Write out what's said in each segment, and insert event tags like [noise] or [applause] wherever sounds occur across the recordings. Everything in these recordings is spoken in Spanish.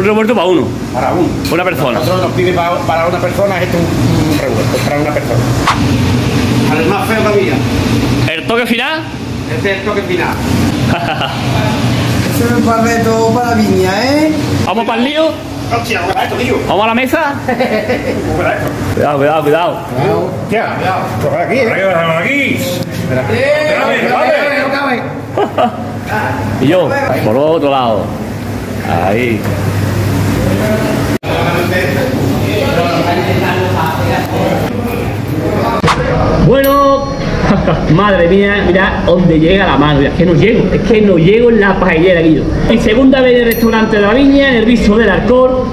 Tú revuelto para uno, Para uno. una persona. Nosotros nos pide para, para una persona, esto es un, un revuelto, para una persona. Al más feo todavía. El toque final. Este es el toque final. Ese es un barreto para viña, ¿eh? Vamos para el lío. Hostia, ¿cómo era esto, tío? Vamos a la mesa. Cuidado, cuidado, cuidado. Hostia, cuidado. Pues aquí, ¿eh? ¿Qué vas a aquí? Y yo, por otro lado. Ahí. Bueno, [laughs] madre mía, mira dónde llega la mano. Es que no llego, es que no llego en la paellera, Guillo. Mi segunda vez en el restaurante de la viña, en el viso del Arcor,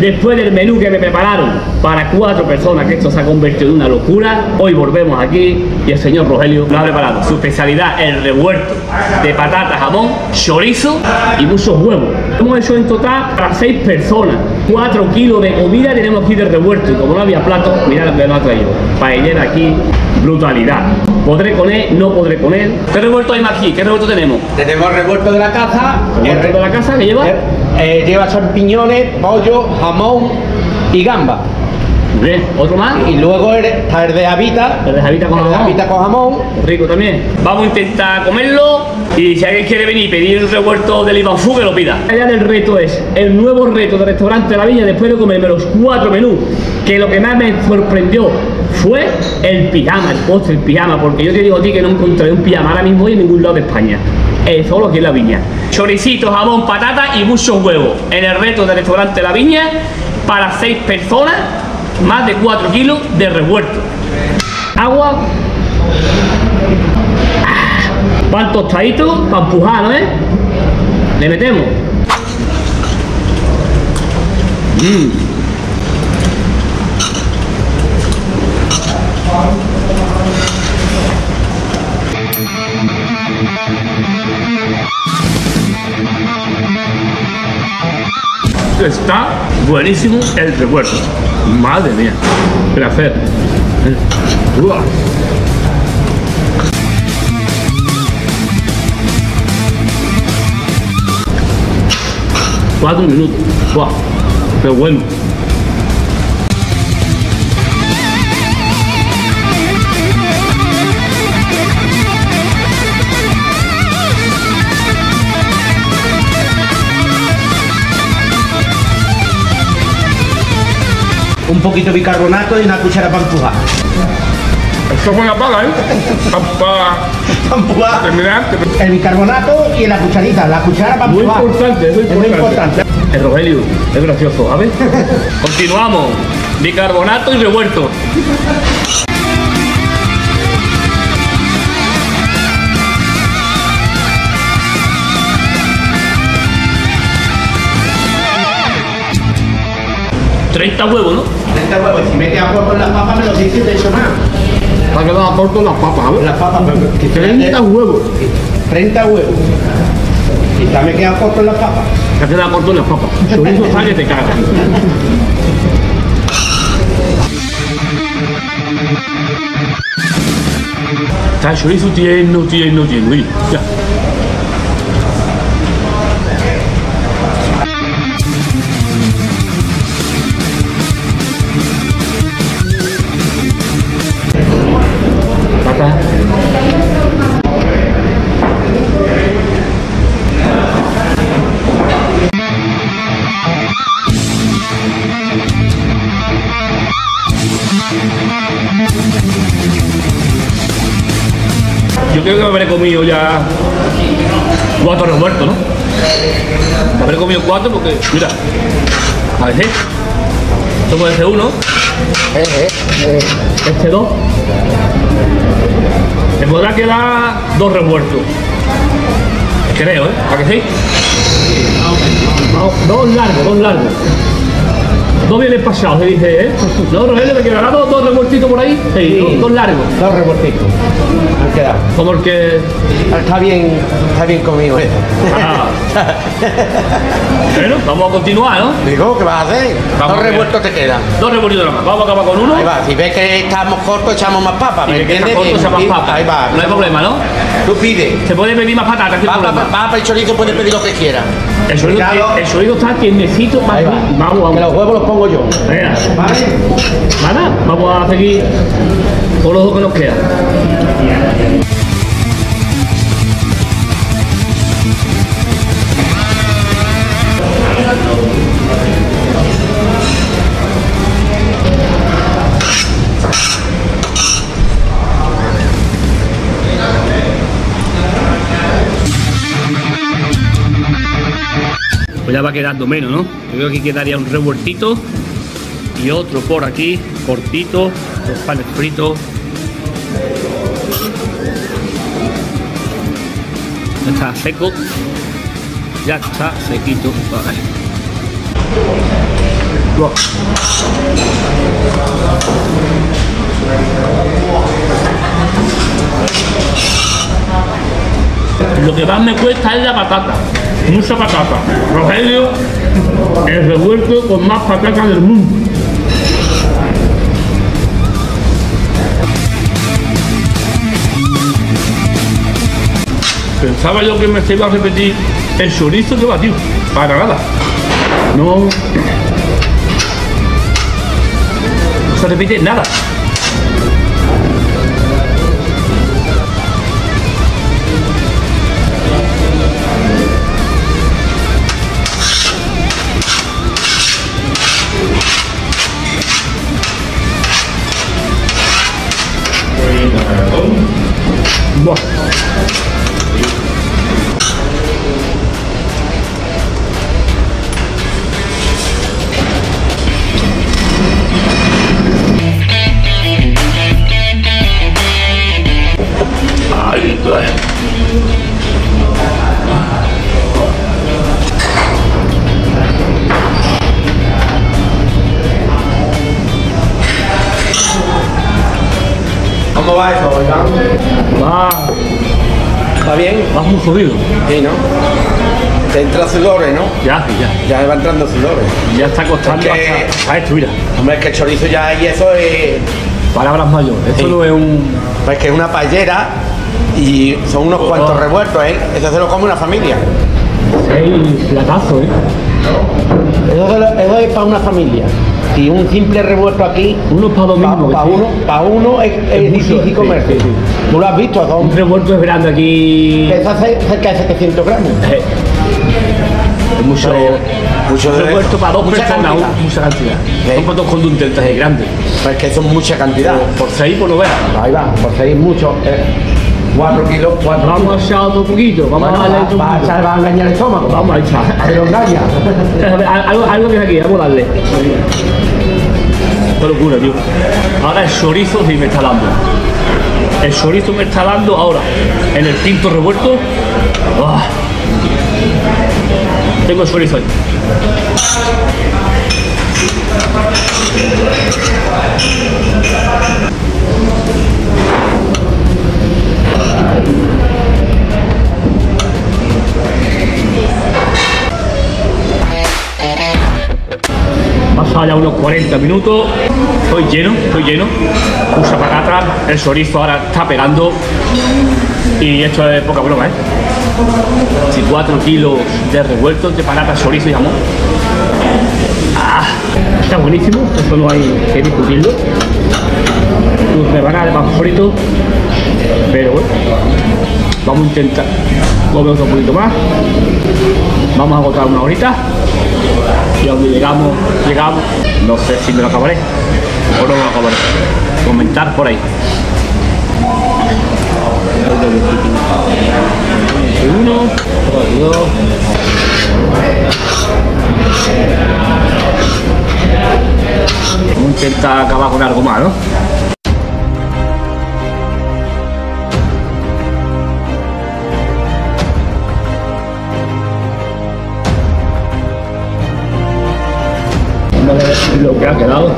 después del menú que me prepararon para cuatro personas, que esto se ha convertido en una locura. Hoy volvemos aquí y el señor Rogelio lo ha preparado. Su especialidad, el revuelto de patata, jamón, chorizo y muchos huevos. Hemos hecho en total para seis personas. Cuatro kilos de comida tenemos aquí de revuelto y como no había plato, mirad lo que nos ha traído. Paellera aquí, brutalidad. Podré con él, no podré con él. ¿Qué revuelto hay más aquí? ¿Qué revuelto tenemos? Tenemos el revuelto de la caza. ¿Revuelto el de la casa que lleva? eh, eh, lleva champiñones, pollo, jamón y gamba. Bien, otro más. Y luego el, está el de habita. El de Javita con de jamón. habita con jamón. Rico también. Vamos a intentar comerlo y si alguien quiere venir y pedir un revuelto del Ibanfu, que lo pida. La idea del reto es el nuevo reto del restaurante de la Viña después de comerme los cuatro menús. Que lo que más me sorprendió fue el pijama, el postre, el pijama, porque yo te digo a ti que no encontré un pijama ahora mismo en ningún lado de España. Eh, solo aquí en la Viña. Choricito, jamón, patata y muchos huevos. En el reto del restaurante de la Viña para seis personas, más de 4 kilos de revuelto. Agua Pan tostadito, pan pujano, ¿eh? Le metemos. Mm. Está buenísimo el revuelto. Madre mía. Gracias. Uah. Cuatro minutos. ¡Buah! ¡Qué bueno! Un poquito de bicarbonato y una cuchara para empujar. Esto fue la paga, ¿eh? Para empujar. [laughs] terminar. El bicarbonato y la cucharita. La cuchara para Muy empujar. importante, muy Es muy importante. importante. El Rogelio, es gracioso, ¿sabes? [laughs] Continuamos. Bicarbonato y revuelto. Treinta huevos, ¿no? 30 huevos. Si me queda poco en las papas, me lo dices de hecho más. Para que no aporto las papas, ¿sabes? Las papas, que 30 huevos. 30 huevos. Y ya me queda corto en las papas. Se queda corto en las papas. Chorizo que te cagas. Está el chorizo tierno, tierno, tierno. Ya. Creo que me habré comido ya cuatro revueltos, ¿no? Habré comido cuatro porque, mira, a ver, esto puede ser uno, este dos. Me podrá quedar dos revueltos. Creo, ¿eh? ¿A que sí? Dos largos, dos largos. Dos bien pasados, se dice, ¿eh? No, Rogelio, me quedará dos, dos revueltitos por ahí. Sí, dos, dos largos. Dos revueltitos. Han quedado. Como el que Está bien, está bien conmigo eso. Ah. [laughs] Bueno, vamos a continuar, ¿no? Digo, ¿qué vas a hacer? Vamos Dos revueltos te quedan. Dos revueltos nada más. Vamos a acabar con uno. Ahí va, si ves que estamos cortos, echamos más papas. Y ¿Me que entiendes? corto, se más Y- papas. Ahí va. No hay problema, ¿no? Tú pides. Se puede pedir más patatas, Papa, problema. papa y chorizo puedes pedir lo que quieras. El sonido, el sonido está tiendecito. Ahí va. Vamos, Que los vamos. huevos los pongo yo. Venga. ¿Vale? Nada, vamos a seguir con los dos que nos quedan. Quedando menos, ¿no? Yo creo que quedaría un revueltito y otro por aquí, cortito, los panes fritos. Ya está seco, ya está sequito. Vale. Lo que más me cuesta es la patata, mucha patata. Rogelio, el revuelto con más patata del mundo. Pensaba yo que me se iba a repetir el chorizo que batió. Para nada. No. No se repite nada. ¿Cómo va eso? Va, ¿Va bien? va muy jodido. Sí, ¿no? Te entra sudores, ¿no? Ya, ya. Ya me va entrando sudores. Ya está costando Es que- hasta, hasta esto, mira. Hombre, es que el chorizo ya y eso es... Palabras mayores. Esto Sí. no es un. Es que es una paellera y son unos cuantos revueltos, ¿eh? Eso se lo come una familia. Seis platazos, ¿eh? Eso, lo- eso es para una familia. Y un simple revuelto aquí, Uno para para domingo. sí. uno, pa uno es, es mucho, difícil sí, comerse. sí, sí. Tú lo has visto, son... Un revuelto es grande aquí. Pesa ce- cerca de 700 gramos. Eh, Es mucho. Mucho revuelto para dos mucha personas, cantidad. mucha cantidad. Sí. Son para dos contundentes, es grande. Pues es que son mucha cantidad. Por seis, por lo veas. Ahí va, por seis mucho. Eh, 4 kilos, 4 Vamos a echar otro poquito. Vamos Bueno, a darle va, otro va a poquito. echar- va a engañar el estómago. Vamos a echar. Se lo engaña. [laughs] algo, algo que es aquí, vamos a darle. Qué locura, tío. Ahora el chorizo sí me está dando. El chorizo me está dando ahora. En el pinto revuelto. ¡ah! Tengo el chorizo ahí. Pasado ya unos 40 minutos. Estoy lleno, estoy lleno. Mucha patata. El chorizo ahora está pegando. Y esto es poca broma, ¿eh? Si 4 kilos de revuelto de patata, chorizo y jamón. Ah, está buenísimo. Eso no hay que discutirlo. Tus rebanadas de pan frito. Pero bueno, vamos a intentar comer otro poquito más. Vamos a agotar una horita y a donde llegamos, llegamos, no sé si me lo acabaré o no me lo acabaré. Comentar por ahí. Uno, dos. Vamos a intentar acabar con algo más, ¿no? Que ha quedado.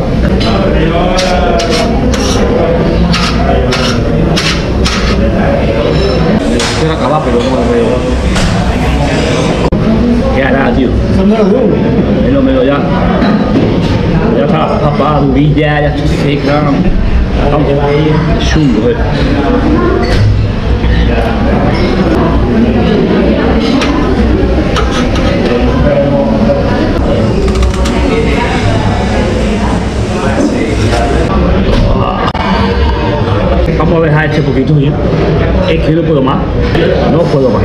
Quiero acabar, pero no lo veo. Queda nada, tío. Menos, menos ya. Ya está papá, durilla, ya está seca. Vamos, chungo, eh. Poquito ya. Es que no puedo más. No puedo más.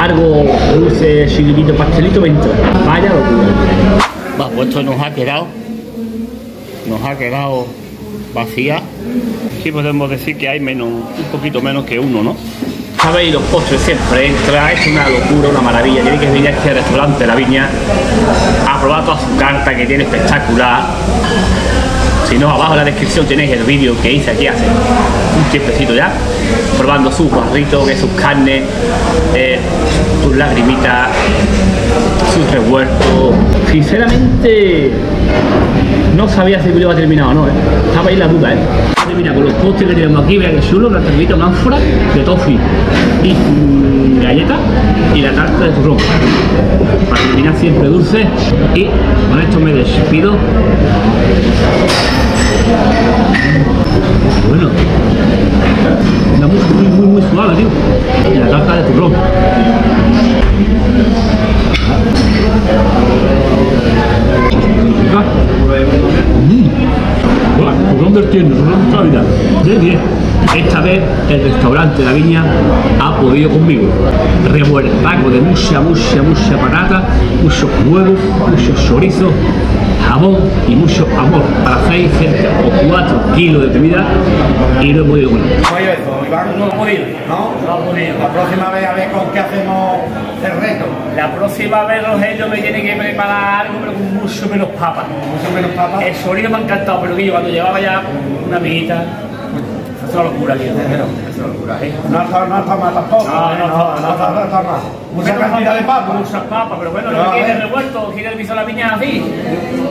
Algo dulce, chiquitito, pastelito me entra. Vaya locura. Va, pues esto nos ha quedado. Nos ha quedado vacía. Sí podemos decir que hay menos, un poquito menos que uno, ¿no? Sabéis, los postres siempre entra, es una locura, una maravilla. Tiene que venir aquí al restaurante La Viña a probar toda su carta que tiene espectacular. Si no, abajo en la descripción tenéis el vídeo que hice aquí hace un tiempecito ya, probando sus barritos, sus carnes, eh, sus lagrimitas, sus revueltos. Sinceramente, no sabía si iba a terminar o no, ¿eh? estaba ahí la duda. ¿eh? Con los postres que tenemos aquí, vean que chulo, una tartita, una ánfora de toffee y y la tarta de turrón. Para terminar siempre dulce y con esto me despido. Bueno, una música muy, muy, muy suave, tío. Y la tarta de turrón. Rica. Mm. Buah, Turrón del tierno, turrón de calidad. De 10. Esta vez el restaurante La Viña ha podido conmigo. Revueltaco de mucha, mucha, mucha patata, muchos huevos, muchos chorizos, jamón y mucho amor para 6 cerca o 4 kilos de comida y no he podido comer. ¿Cómo ha ido eso, Iván? No he podido. ¿No? No he podido. La próxima vez a ver con qué hacemos el reto. La próxima vez Rogelio me tiene que preparar algo pero con mucho menos papa. Mucho menos papas. El chorizo me ha encantado, pero Guillo, cuando llevaba ya una amiguita, es una locura, Guillo. Es una locura, ¿eh? No está, no está mal tampoco. No, no, no, no, está, no está mal. Mucha cantidad de papas. Muchas papas, pero bueno, ver. el revuelto, quiere el piso la piña así.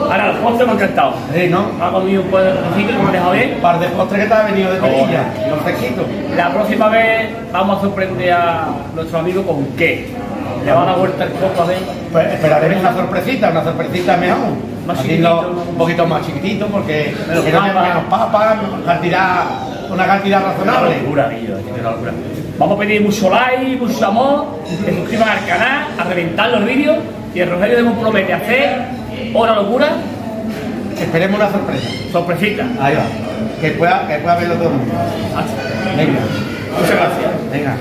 Ahora, el postre me ha encantado. Sí, ¿no? Me ha comido un cuadro de que me ha dejado bien. Un par de postres que te ha venido de Sevilla. Y los fresquitos. La próxima vez vamos a sorprender a nuestro amigo con qué. Le van a vuelta el coco a ver. Pues esperaremos una sorpresita, una sorpresita mejor. Más ¿no? un poquito más chiquitito porque no menos papas, cantidad, una cantidad Una razonable. locura, Guillo, es una locura. Vamos a pedir mucho like, mucho amor, que suscriban al canal, a reventar los vídeos y el Rogelio nos promete hacer otra locura, Esperemos una sorpresa. sorpresita. Ahí va. Que pueda, que pueda verlo todo el mundo. Venga. Muchas gracias. Venga.